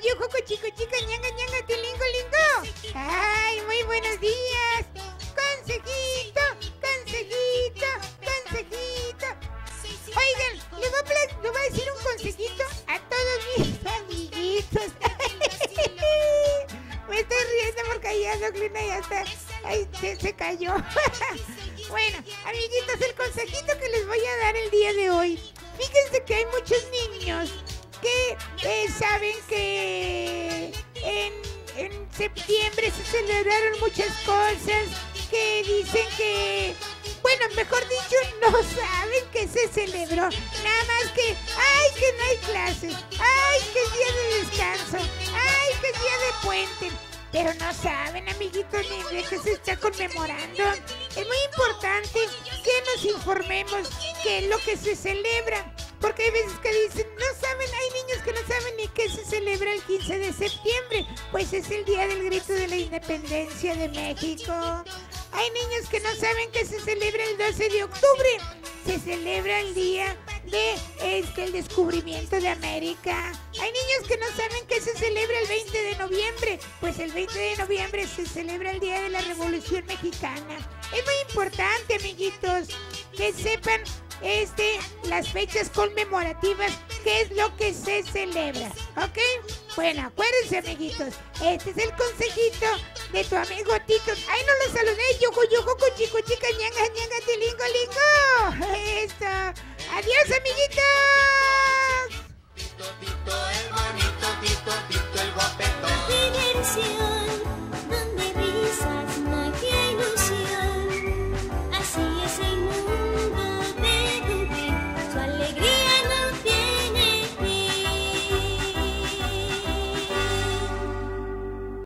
yujo, chico, chica, ñanga, ñanga, tilingo, lingo. Ay, muy buenos días. Consejito, consejito, consejito. Oigan, les voy, a, decir un consejito a todos mis amiguitos. Me estoy riendo porque ya Doclina ya está. Ahí se, se cayó. bueno, amiguitos, el consejito que les voy a dar el día de hoy. Fíjense que hay muchos niños que eh, saben que septiembre se celebraron muchas cosas, que dicen que, bueno, mejor dicho, no saben que se celebró. Nada más que, ay, que no hay clases, ay, que día de descanso, ay, que día de puente. Pero no saben, amiguitos, ni de qué se está conmemorando. Es muy importante que nos informemos qué es lo que se celebra. Porque hay veces que dicen, no saben, hay que se celebra el 15 de septiembre. Pues es el día del grito de la independencia de México. Hay niños que no saben que se celebra el 12 de octubre. Se celebra el día de este, el descubrimiento de América. Hay niños que no saben que se celebra el 20 de noviembre. Pues el 20 de noviembre se celebra el día de la Revolución Mexicana. Es muy importante, amiguitos, que sepan este, las fechas conmemorativas, qué es lo se celebra, ¿ok? Bueno, acuérdense, amiguitos, este es el consejito de tu amigo Tito. ¡Ay, no lo saludé! ¡Yujo, yujo, chico, chica, ñanga, ñanga, tilingo, lingo! ¡Esto! ¡Adiós, amiguitos!